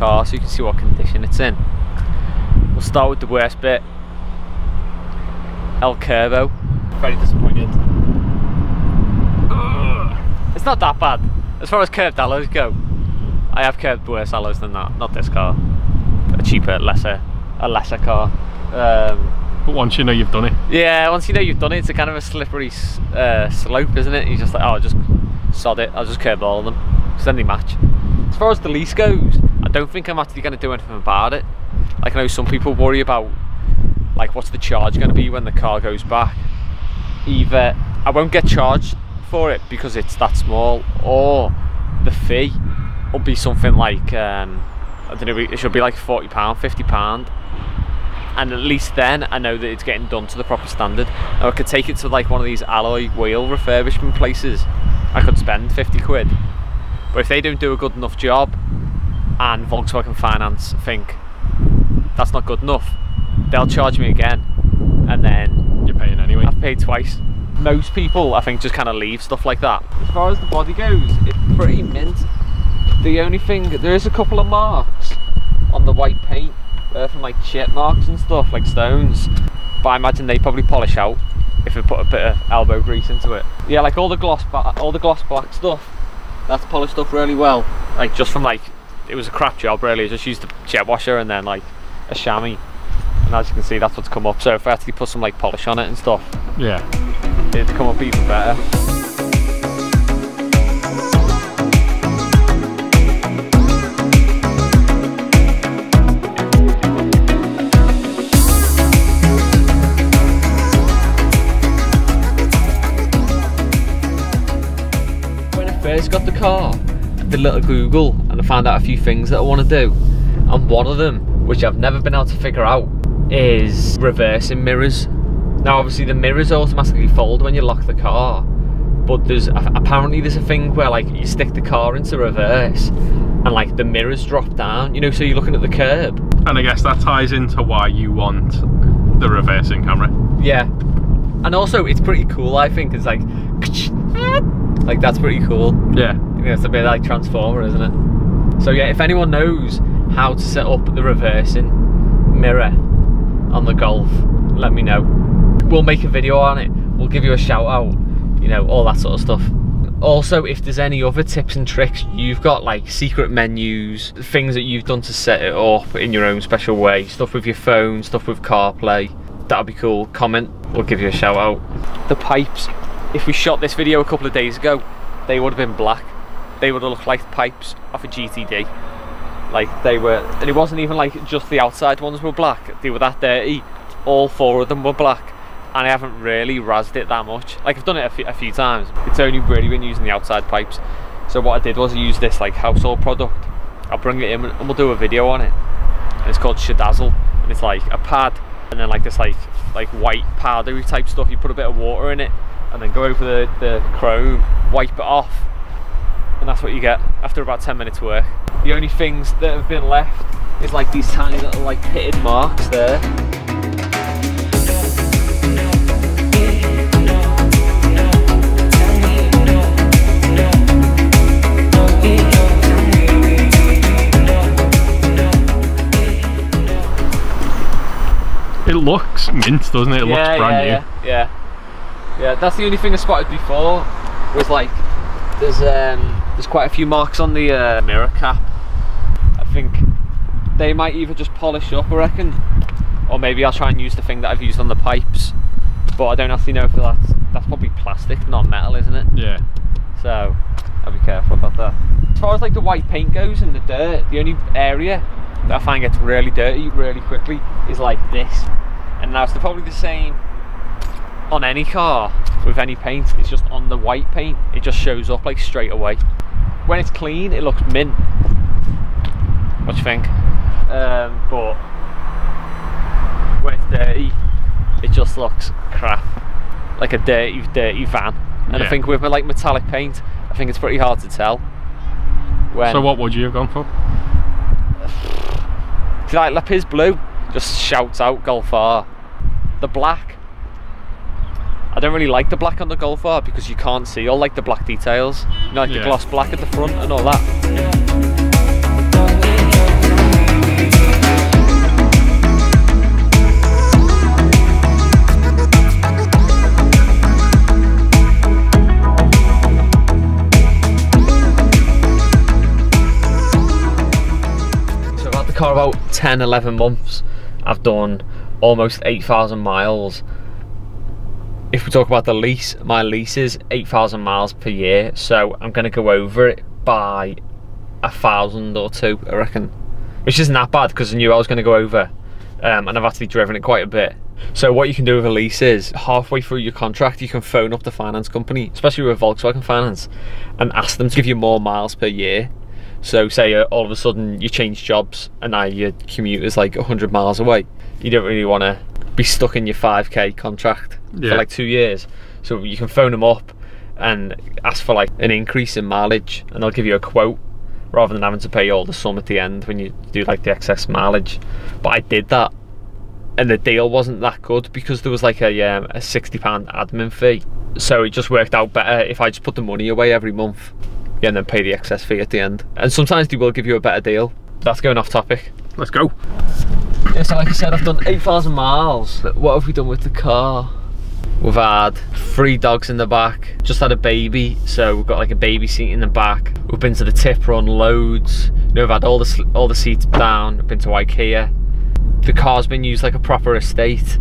around on the car so you can see what condition it's in. We'll start with the worst bit. El Curvo. Very disappointed. It's not that bad. As far as curved alloys go, I have curved worse alloys than that. Not this car. A cheaper, lesser, a lesser car. Um, But once you know you've done it, yeah, once you know you've done it, it's a kind of a slippery uh, slope, isn't it? You're just like, oh, I'll just sod it. I'll just curb all of them. Because then they match. As far as the lease goes, I don't think I'm actually going to do anything about it. Like, I know some people worry about, like, what's the charge going to be when the car goes back. Either I won't get charged for it because it's that small, or the fee will be something like, um, I don't know, it should be like £40, £50 and at least then I know that it's getting done to the proper standard. Now I could take it to like one of these alloy wheel refurbishment places. I could spend 50 quid. But if they don't do a good enough job and Volkswagen Finance think that's not good enough, they'll charge me again and then you're paying anyway. I've paid twice. Most people, I think, just kind of leave stuff like that. As far as the body goes, it's pretty mint. The only thing, there is a couple of marks on the white paint uh, from like chip marks and stuff, like stones. But I imagine they probably polish out if we put a bit of elbow grease into it. Yeah, like all the gloss, all the gloss black stuff, that's polished up really well. Like just from like, it was a crap job really. I just used a jet washer and then like a chamois. And as you can see, that's what's come up. So if I actually put some like polish on it and stuff, Yeah. it'd come up even better. Car, I did a little Google and I found out a few things that I want to do. And one of them, which I've never been able to figure out, is reversing mirrors. Now, obviously, the mirrors automatically fold when you lock the car, but there's apparently there's a thing where like you stick the car into reverse and like the mirrors drop down. You know, so you're looking at the curb. And I guess that ties into why you want the reversing camera. Yeah, and also it's pretty cool. I think it's like, like that's pretty cool. Yeah. You know, it's a bit like Transformer, isn't it? So yeah, if anyone knows how to set up the reversing mirror on the Golf, let me know. We'll make a video on it. We'll give you a shout out. You know, all that sort of stuff. Also, if there's any other tips and tricks you've got, like secret menus, things that you've done to set it up in your own special way, stuff with your phone, stuff with CarPlay, that'd be cool. Comment, we'll give you a shout out. The pipes, if we shot this video a couple of days ago, they would have been black. They would have looked like pipes off a GTD. Like they were, and it wasn't even like just the outside ones were black. They were that dirty. All four of them were black, and I haven't really razzed it that much. Like I've done it a few, times. It's only really been using the outside pipes. So what I did was I used this like household product. I'll bring it in and we'll do a video on it. And it's called Shadazzle, and it's like a pad, and then like this like like white powdery type stuff. You put a bit of water in it, and then go over the, the chrome, wipe it off, and that's what you get after about 10 minutes work. The only things that have been left is like these tiny little like pitted marks there. It looks mint, doesn't it? It looks yeah, brand yeah, new. yeah, yeah. Yeah, that's the only thing I spotted before was like there's um there's quite a few marks on the uh, mirror cap. I think they might either just polish up, I reckon, or maybe I'll try and use the thing that I've used on the pipes. But I don't actually know if that's that's probably plastic, not metal, isn't it? Yeah. So I'll be careful about that. As far as like the white paint goes and the dirt, the only area that I find gets really dirty really quickly is like this. And now it's probably the same on any car with any paint. It's just on the white paint, it just shows up like straight away. When it's clean, it looks mint. What do you think? Um, but when it's dirty, it just looks crap, like a dirty, dirty van. And I think with like metallic paint, I think it's pretty hard to tell. When So what would you have gone for? you like Lapis Blue, just shouts out Golf R. The black. I don't really like the black on the Golf R because you can't see all like the black details, you know, like yeah. the gloss black at the front and all that. Yeah. car about 10 11 months I've done almost 8,000 miles if we talk about the lease, my lease is 8,000 miles per year. So I'm going to go over it by a thousand or two, I reckon. Which isn't that bad because I knew I was going to go over. Um, and I've actually driven it quite a bit. So what you can do with a lease is halfway through your contract, you can phone up the finance company, especially with Volkswagen Finance, and ask them to give you more miles per year. So say uh, all of a sudden you change jobs and now your commute is like 100 miles away. You don't really want to be stuck in your 5k contract Yeah. for like two years. So you can phone them up and ask for like an increase in mileage and they'll give you a quote rather than having to pay all the sum at the end when you do like the excess mileage. But I did that and the deal wasn't that good because there was like a um, a 60 pound admin fee. So it just worked out better if I just put the money away every month yeah, and then pay the excess fee at the end. And sometimes they will give you a better deal. That's going off topic. Let's go. Yeah, so like I said, I've done 8,000 miles. What have we done with the car? We've had three dogs in the back, just had a baby, so we've got like a baby seat in the back. We've been to the tip run loads. You know, we've had all the all the seats down. I've been to IKEA. The car's been used like a proper estate.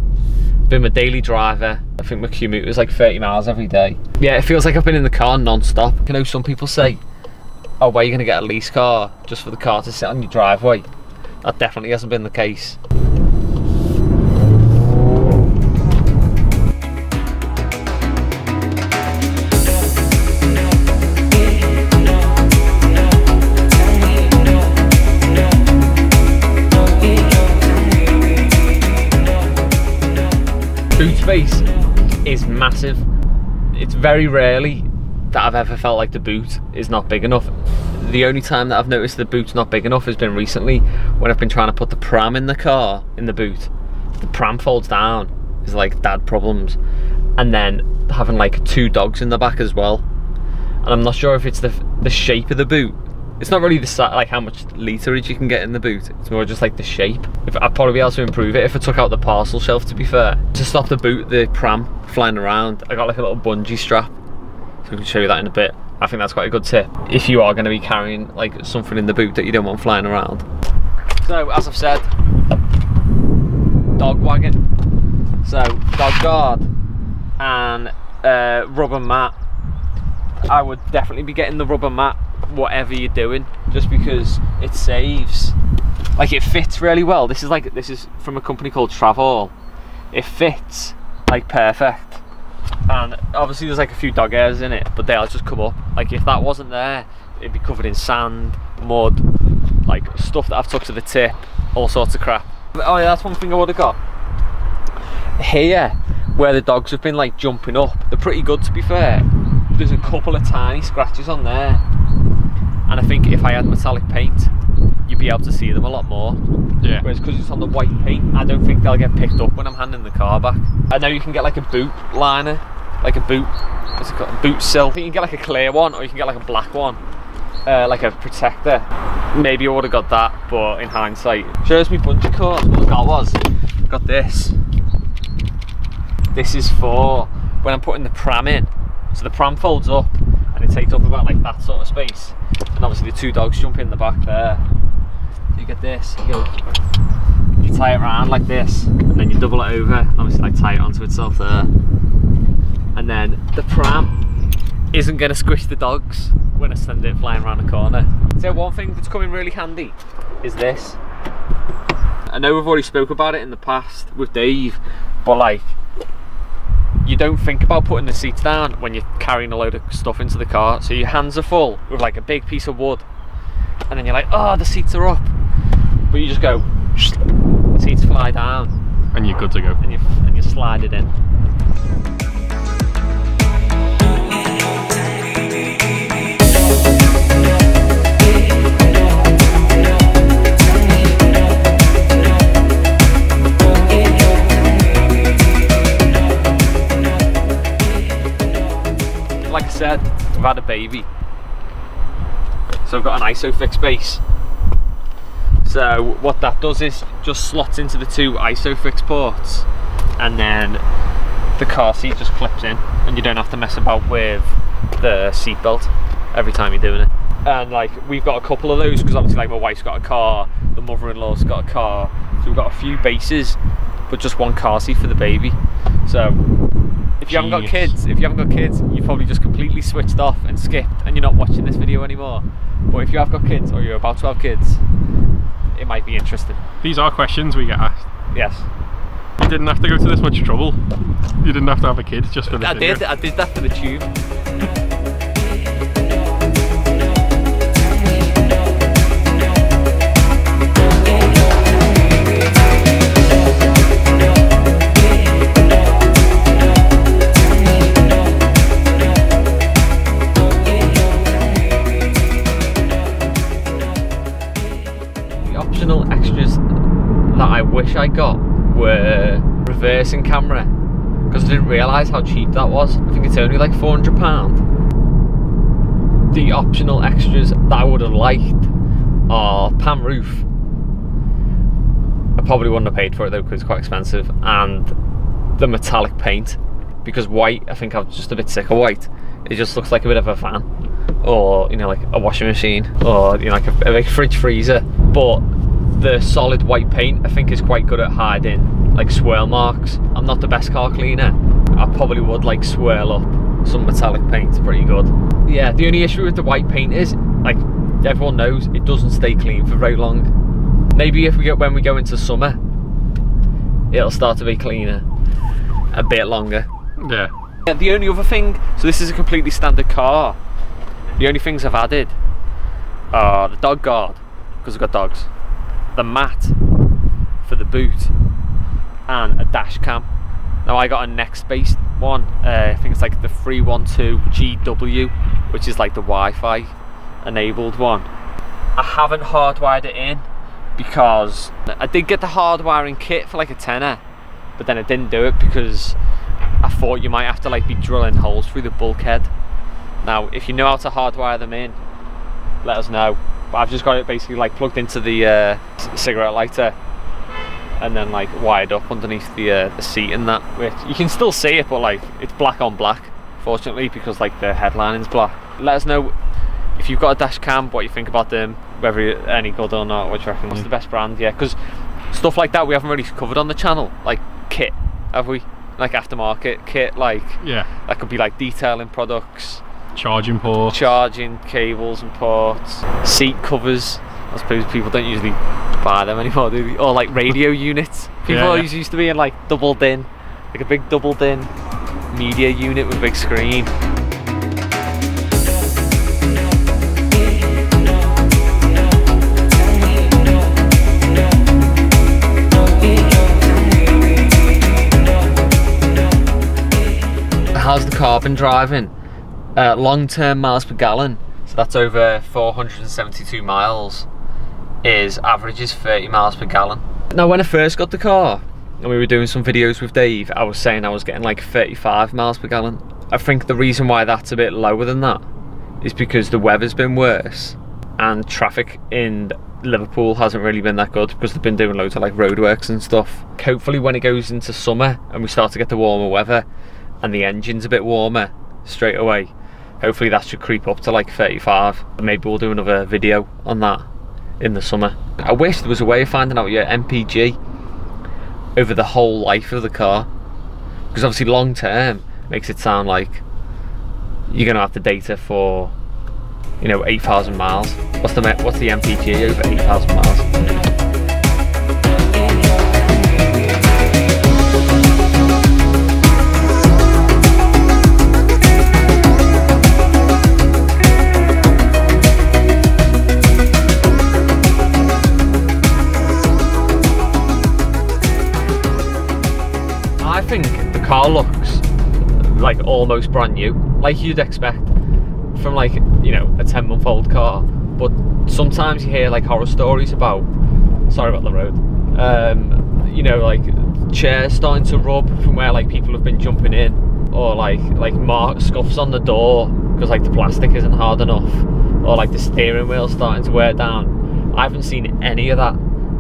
Been my daily driver. I think my commute was like 30 miles every day. Yeah, it feels like I've been in the car non-stop. You know, some people say, oh, where are you going to get a lease car just for the car to sit on your driveway? That definitely hasn't been the case. boot space is massive. It's very rarely that I've ever felt like the boot is not big enough. The only time that I've noticed the boot's not big enough has been recently when I've been trying to put the pram in the car, in the boot. The pram folds down. It's like dad problems. And then having like two dogs in the back as well. And I'm not sure if it's the the shape of the boot. It's not really the like how much literage you can get in the boot. It's more just like the shape. If I'd probably be able to improve it if I took out the parcel shelf. To be fair, to stop the boot, the pram flying around, I got like a little bungee strap. So I can show you that in a bit. I think that's quite a good tip if you are going to be carrying like something in the boot that you don't want flying around. So as I've said, dog wagon. So dog guard and uh, rubber mat. I would definitely be getting the rubber mat whatever you're doing just because it saves like it fits really well this is like this is from a company called Travall it fits like perfect and obviously there's like a few dog hairs in it but they'll just come up like if that wasn't there it'd be covered in sand mud like stuff that I've took to the tip all sorts of crap. Oh yeah that's one thing I would have got. Here where the dogs have been like jumping up they're pretty good to be fair. There's a couple of tiny scratches on there. And I think if I had metallic paint you'd be able to see them a lot more. Yeah. whereas because it's on the white paint I don't think they'll get picked up when I'm handing the car back. I know you can get like a boot liner like a boot what's it called? A boot sill. You can get like a clear one or you can get like a black one uh, like a protector. Maybe I would have got that but in hindsight. Shows me bunch bungee cord what I got was got this. This is for when I'm putting the pram in. So the pram folds up and it takes up about like that sort of space. And obviously the two dogs jump in the back there you get this you go you tie it around like this and then you double it over and obviously like tie it onto itself there. And then the pram isn't going to squish the dogs when I send it flying around the corner. So one thing that's coming really handy is this. I know we've already spoke about it in the past with Dave but like you don't think about putting the seats down when you're carrying a load of stuff into the car. So your hands are full with like a big piece of wood, and then you're like, oh, the seats are up, but you just go, seats fly down, And you're good to go. and you and you slide it in. Like I said, I've had a baby, so I've got an ISOFIX base. Uh, so what that does is just slots into the two ISOFIX ports and then the car seat just clips in and you don't have to mess about with the seatbelt every time you're doing it. And like we've got a couple of those because obviously like my wife's got a car, the mother-in-law's got a car, so we've got a few bases, but just one car seat for the baby. So if you haven't got kids, if you haven't got kids, you've probably just completely switched off and skipped, and you're not watching this video anymore. But if you have got kids or you're about to have kids, it might be interesting. These are questions we get asked. Yes, You didn't have to go to this much trouble. You didn't have to have a kid just for this I video. did. I did that for the tube. I got were reversing camera because I didn't realise how cheap that was. I think it's only like £400. The optional extras that I would have liked are pan roof. I probably wouldn't have paid for it though because it's quite expensive, and the metallic paint because white, I think I'm just a bit sick of white. It just looks like a bit of a van, or you know, like a washing machine, or you know, like a, a big fridge freezer. But the solid white paint, I think, is quite good at hiding like swirl marks. I'm not the best car cleaner. I probably would like swirl up some metallic paint. Pretty good. Yeah, the only issue with the white paint is like everyone knows it doesn't stay clean for very long. Maybe if we get when we go into summer, it'll start to be cleaner a bit longer. Yeah. Yeah, the only other thing, so this is a completely standard car. The only things I've added are the dog guard, because I've got dogs, the mat for the boot, and a dash cam. Now I got a Nextbase one, uh, I think it's like the 312 GW, which is like the Wi-Fi enabled one. I haven't hardwired it in because I did get the hardwiring kit for like a tenner, but then I didn't do it because I thought you might have to like be drilling holes through the bulkhead. Now, if you know how to hardwire them in, let us know. But I've just got it basically like plugged into the uh, cigarette lighter and then like wired up underneath the, uh, the seat and that. Which you can still see it, but like it's black on black, fortunately, because like the headlining's black. Let us know if you've got a dash cam, what you think about them, whether you're any good or not, what you reckon. What's the best brand? Yeah, because stuff like that we haven't really covered on the channel, like kit, have we? Like aftermarket kit, like Yeah. that could be like detailing products, Charging port. charging cables and ports, seat covers. I suppose people don't usually buy them anymore, do they? Or like radio units. People Yeah, yeah. used to be in like double din, like a big double din media unit with a big screen. How's the car been driving? Uh, long-term miles per gallon, so that's over 472 miles, is average is 30 miles per gallon. Now when I first got the car, and we were doing some videos with Dave, I was saying I was getting like 35 miles per gallon. I think the reason why that's a bit lower than that is because the weather's been worse and traffic in Liverpool hasn't really been that good because they've been doing loads of like roadworks and stuff. Hopefully when it goes into summer and we start to get the warmer weather and the engine's a bit warmer straight away, hopefully that should creep up to like 35. Maybe we'll do another video on that in the summer. I wish there was a way of finding out your MPG over the whole life of the car because obviously long term makes it sound like you're gonna have the data for you know 8,000 miles. What's the what's the MPG over 8,000 miles? Like almost brand new, like you'd expect from like you know a 10 month old car. But sometimes you hear like horror stories about, sorry about the road, um, you know like chairs starting to rub from where like people have been jumping in, or like like mark scuffs on the door because like the plastic isn't hard enough, or like the steering wheel starting to wear down. I haven't seen any of that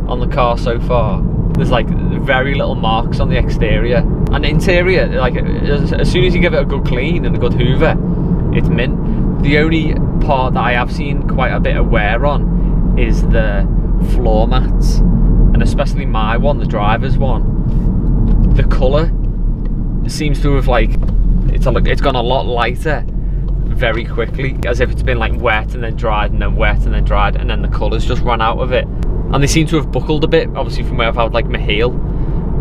on the car so far. There's like very little marks on the exterior and the interior. Like as, soon as you give it a good clean and a good hoover, it's mint. The only part that I have seen quite a bit of wear on is the floor mats, and especially my one, the driver's one, the colour seems to have like it's a, it's gone a lot lighter very quickly, as if it's been like wet and then dried and then wet and then dried, and then the colours just run out of it. And they seem to have buckled a bit, obviously from where I've had like my heel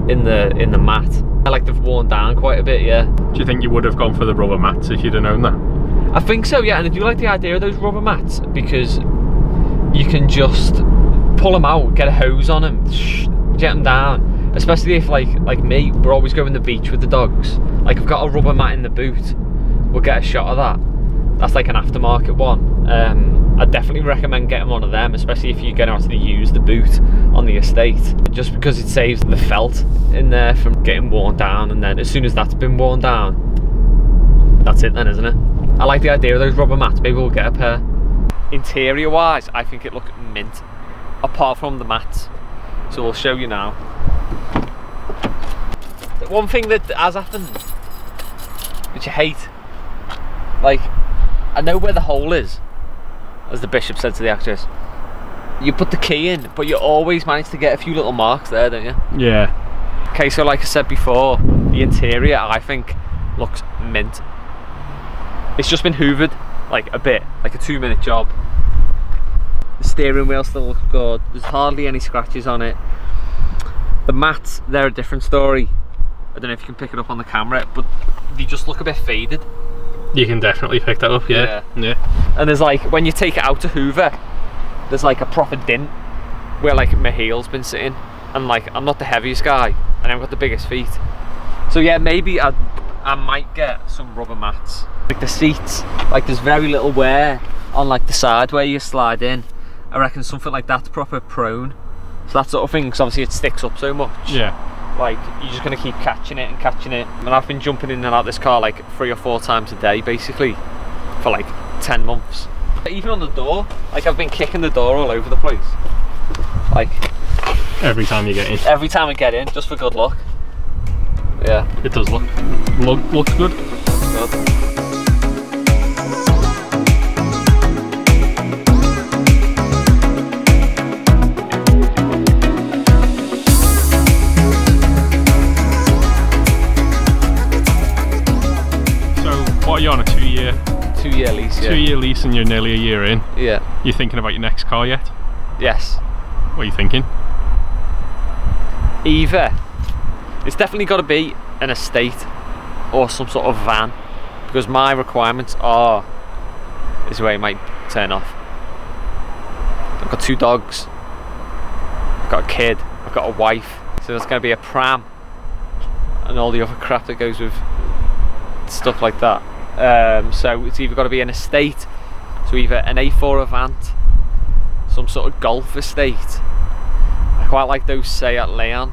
in the in the mat. I like they've worn down quite a bit, yeah. Do you think you would have gone for the rubber mats if you'd have known that? I think so, yeah, and I do like the idea of those rubber mats because you can just pull them out, get a hose on them, get them down. Especially if, like, like me, we're always going to the beach with the dogs. Like, I've got a rubber mat in the boot. We'll get a shot of that. That's like an aftermarket one. Um, I definitely recommend getting one of them, especially if you're going to use the boot on the estate. Just because it saves the felt in there from getting worn down, and then as soon as that's been worn down, that's it then, isn't it? I like the idea of those rubber mats. Maybe we'll get a pair. Interior wise, I think it looked mint, apart from the mats. So we'll show you now. The one thing that has happened, which I hate, like, I know where the hole is, as the bishop said to the actress. You put the key in, but you always manage to get a few little marks there, don't you? Yeah. Okay, so like I said before, the interior I think looks mint. It's just been hoovered like a bit, like a two minute job. The steering wheel still looks good. There's hardly any scratches on it. The mats, they're a different story. I don't know if you can pick it up on the camera, but they just look a bit faded. You can definitely pick that up, yeah. Yeah. And there's like, when you take it out to hoover, there's like a proper dint where like my heel's been sitting. And like, I'm not the heaviest guy, and I've got the biggest feet. So yeah, maybe I, I might get some rubber mats. Like the seats, like there's very little wear on like the side where you slide in. I reckon something like that's proper prone. So that sort of thing, because obviously it sticks up so much. Yeah. Like, you're just going to keep catching it and catching it. And I've been jumping in and out of this car like three or four times a day, basically, for like 10 months. Even on the door, like I've been kicking the door all over the place. Like, Every time you get in. every time I get in, just for good luck. Yeah, It does look, look looks good. good. Lease, yeah. two year lease and you're nearly a year in? Yeah, You thinking about your next car yet? yes. What are you thinking? Either, it's definitely got to be an estate or some sort of van because my requirements are is where it might turn off. I've got two dogs, I've got a kid, I've got a wife, so there's going to be a pram and all the other crap that goes with stuff like that. Um, so it's either got to be an estate, so either an A4 Avant, some sort of golf estate. I quite like those Seat Leon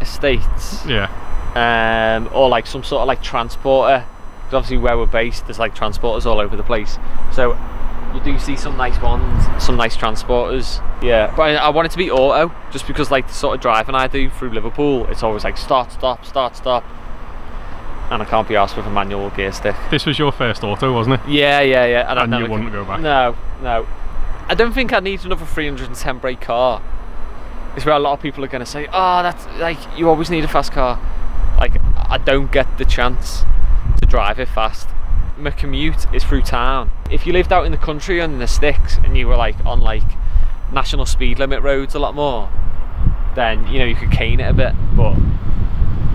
estates Yeah. um, or like some sort of like transporter. 'Cause obviously where we're based, there's like transporters all over the place. So you do see some nice ones, some nice transporters. Yeah, but I, I want it to be auto, just because like the sort of driving I do through Liverpool, it's always like start, stop, start, stop, and I can't be asked with a manual gear stick. This was your first auto, wasn't it? Yeah, yeah, yeah. And, And you wouldn't go back? No, no. I don't think I need another 310 brake car. It's where a lot of people are going to say, "Oh, that's like you always need a fast car." Like I don't get the chance to drive it fast. My commute is through town. If you lived out in the country and in the sticks and you were like on like national speed limit roads a lot more, then you know you could cane it a bit. But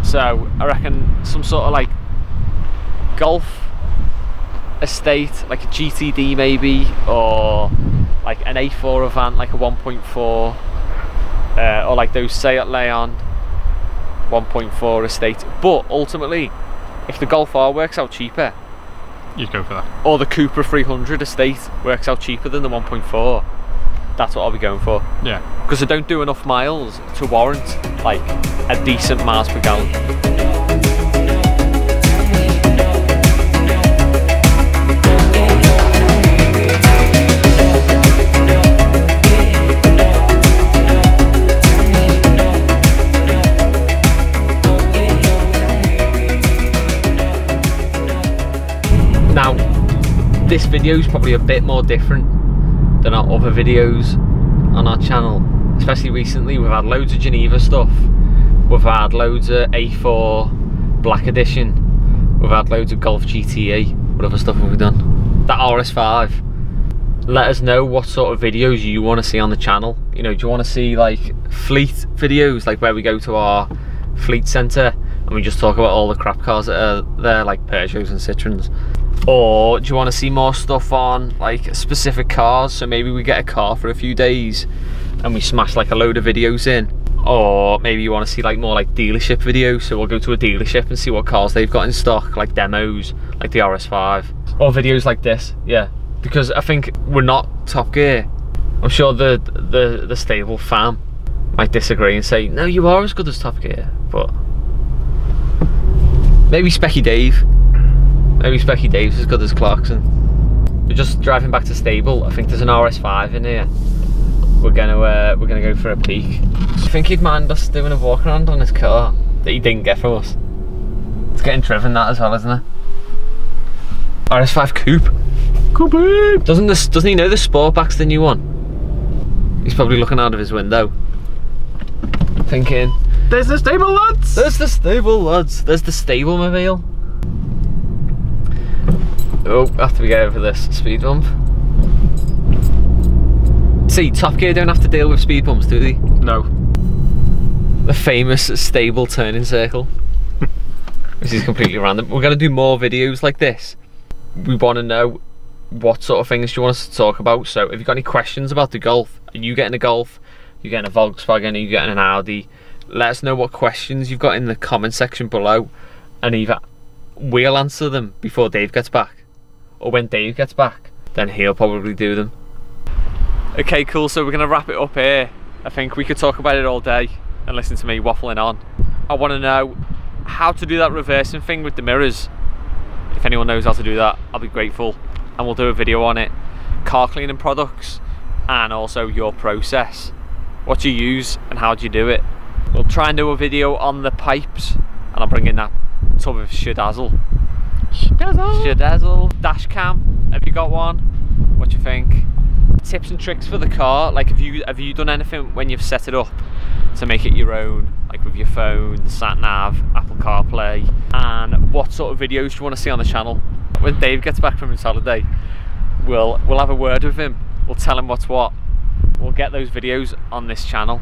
so I reckon some sort of like golf estate, like a GTD maybe, or like an A4 Avant, like a 1.4, uh, or like those Seat Leon 1.4 estate. But ultimately, if the Golf R works out cheaper, You'd go for that. or the Cupra 300 estate works out cheaper than the 1.4, that's what I'll be going for. Yeah. Because I don't do enough miles to warrant like a decent miles per gallon. Now, this video is probably a bit more different than our other videos. on our channel, especially recently. We've had loads of Geneva stuff. We've had loads of A4 Black Edition. We've had loads of Golf GTE. What other stuff have we done? That RS5 let us know what sort of videos you want to see on the channel you know do you want to see like fleet videos like where we go to our fleet center and we just talk about all the crap cars that are there like Peugeots and Citroens or do you want to see more stuff on like specific cars so maybe we get a car for a few days and we smash like a load of videos in or maybe you want to see like more like dealership videos so we'll go to a dealership and see what cars they've got in stock like demos like the RS5 or videos like this yeah because I think we're not Top Gear. I'm sure the the the stable fam might disagree and say, no, you are as good as Top Gear, but maybe Specky Dave. Maybe Specky Dave's as good as Clarkson. We're just driving back to stable. I think there's an RS5 in here. We're gonna uh, we're gonna go for a peek. I think he'd mind us doing a walk around on his car that he didn't get for us. It's getting driven that as well, isn't it? RS5 Coupe. Coupe! Doesn't this doesn't he know the Sportback's the new one? He's probably looking out of his window. Thinking, There's the stable lads! there's the stable lads, there's the stable mobile. Oh, after we get over this speed bump. See, Top Gear don't have to deal with speed bumps, do they? No. The famous stable turning circle. this is completely random. We're gonna do more videos like this. We want to know what sort of things do you want us to talk about. So if you've got any questions about the Golf, are you getting a Golf? Are you getting a Volkswagen? Are you getting an Audi? Let us know what questions you've got in the comment section below, and either we'll answer them before Dave gets back, or when Dave gets back, then he'll probably do them. Okay, cool. So we're gonna wrap it up here. I think we could talk about it all day and listen to me waffling on. I want to know how to do that reversing thing with the mirrors. If anyone knows how to do that, I'll be grateful and we'll do a video on it. Car cleaning products and also your process. What do you use and how do you do it. We'll try and do a video on the pipes and I'll bring in that tub of Shadazzle. Dazzle. Shadazzle dash cam. Have you got one? What do you think? Tips and tricks for the car. Like have you have you done anything when you've set it up to make it your own? Like with your phone, the sat nav, Apple CarPlay, and what sort of videos do you want to see on the channel? When Dave gets back from his holiday, we'll we'll have a word with him. We'll tell him what's what. We'll get those videos on this channel.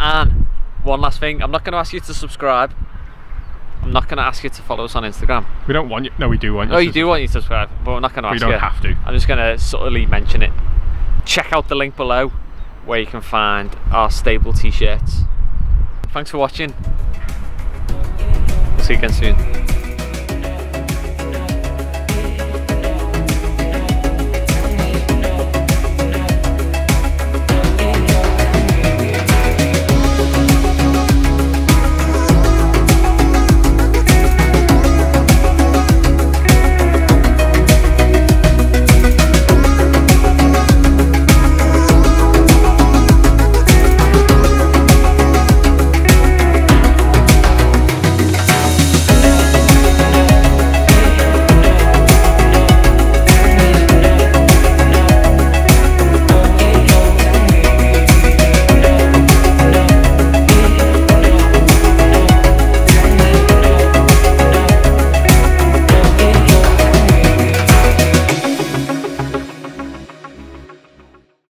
And one last thing, I'm not going to ask you to subscribe. I'm not going to ask you to follow us on Instagram. We don't want you. No, we do want you. Oh, to you do want you to subscribe, but we're not going to ask you. We ask don't have to. I'm just going to subtly mention it. Check out the link below where you can find our stable t-shirts. Thanks for watching. See you again soon.